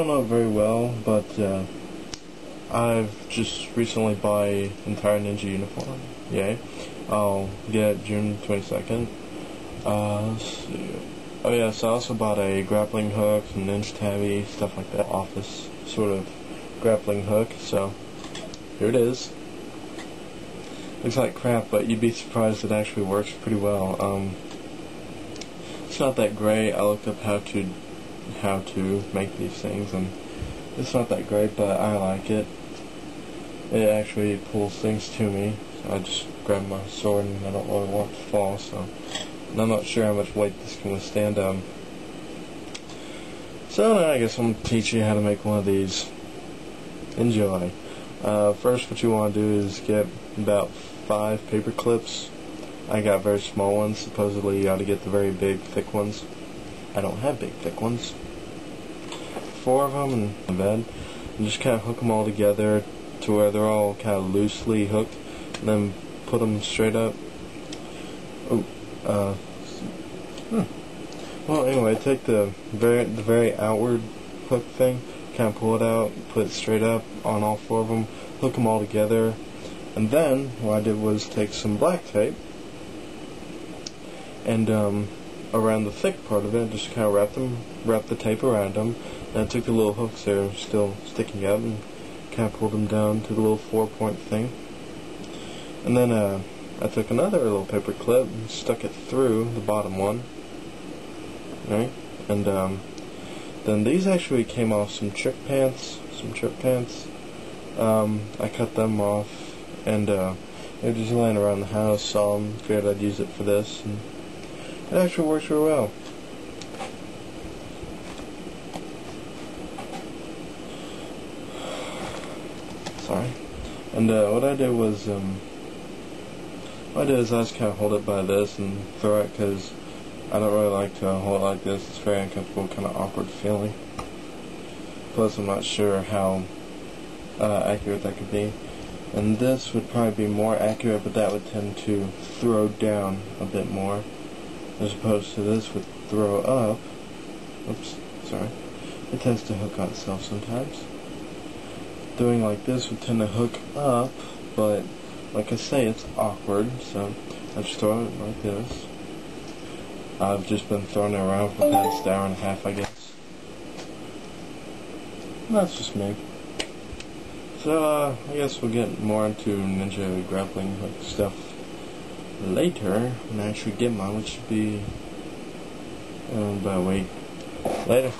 still not very well, but uh, I've just recently bought an entire ninja uniform. Yay. I'll get June 22nd. Uh, Oh yeah, so I also bought a grappling hook, ninja tabi, stuff like that, office sort of grappling hook, so here it is. Looks like crap, but you'd be surprised it actually works pretty well. Um, it's not that great, I looked up how to how to make these things, and it's not that great, but I like it. It actually pulls things to me. So I just grab my sword, and I don't really want it to fall. So, and I'm not sure how much weight this can withstand. Um, so now I guess I'm gonna teach you how to make one of these. Enjoy. Uh, first, what you want to do is get about five paper clips. I got very small ones. Supposedly, you ought to get the very big, thick ones. I don't have big, thick ones. Four of them in the bed, and just kind of hook them all together to where they're all kind of loosely hooked, and then put them straight up. Oh, uh, hmm. Well, anyway, take the very the very outward hook thing, kind of pull it out, put it straight up on all four of them, hook them all together, and then what I did was take some black tape and um, around the thick part of it, just kind of wrap them, wrap the tape around them. And I took the little hooks that are still sticking out and kind of pulled them down to the little four-point thing. And then uh, I took another little paper clip and stuck it through the bottom one. Right? And um, then these actually came off some trick pants, some trick pants. Um, I cut them off, and uh, they're just laying around the house. Saw them, figured I'd use it for this, and it actually works real well. Sorry. And uh, what I did was, um, what I did is I just kind of hold it by this and throw it because I don't really like to hold it like this. It's very uncomfortable, kind of awkward feeling. Plus, I'm not sure how uh, accurate that could be. And this would probably be more accurate, but that would tend to throw down a bit more as opposed to this would throw up. Oops, sorry. It tends to hook on itself sometimes. Doing like this would tend to hook up, but like I say, it's awkward, so I just throw it like this. I've just been throwing it around for the past hour and a half, I guess. That's just me. So, uh, I guess we'll get more into ninja grappling stuff later when I actually get mine, which should be uh, about a later.